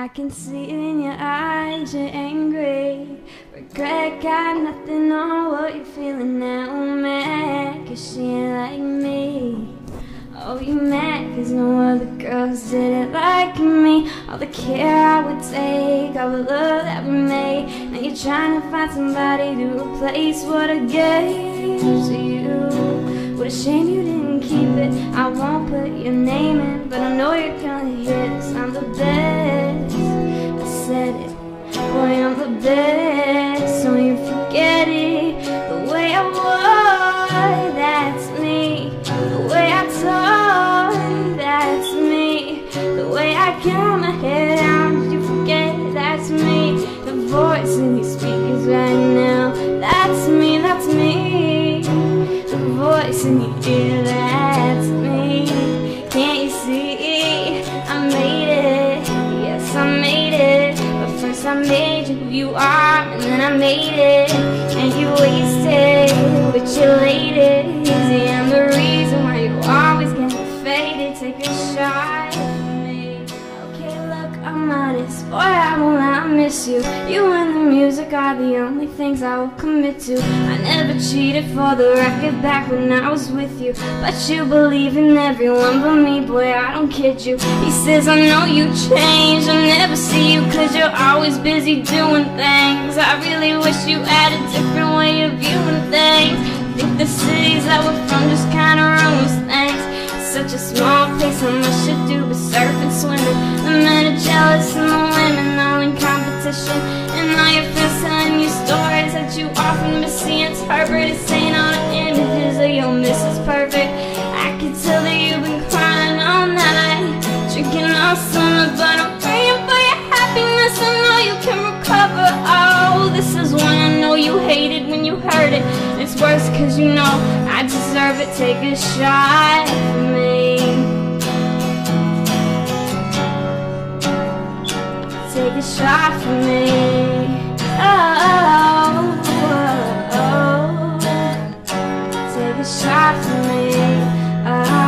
I can see it in your eyes you're angry. Regret got nothing on what you're feeling now. Mad, cause she ain't like me. Oh, you mad cause no other girls did it like me All the care I would take, all the love that we made Now you're trying to find somebody to replace what I gave to you What a shame you didn't keep it I won't put your name in But I know you're gonna hear voice you your ear, that's me. Can't you see? I made it. Yes, I made it. But first I made you who you are And then I made it. And you wasted miss you. You and the music are the only things I will commit to. I never cheated for the record back when I was with you. But you believe in everyone but me, boy, I don't kid you. He says, I know you changed, I'll never see you Cause you're always busy doing things. I really wish you had a different way of viewing things. I think the cities that we're from just kinda ruins things. Such a small place, how much to do but surf and swim in. The men are jealous and the And all your friends telling you stories that you often miss seeing. Herbert is saying all the images of your Mrs. Perfect. I can tell that you've been crying all night, drinking all summer, but I'm praying for your happiness. I know you can recover. Oh, this is why I know you hated when you heard it. It's worse cause you know I deserve it. Take a shot at me. a shot for me. Oh, oh, oh, oh. take a shot for me. Oh.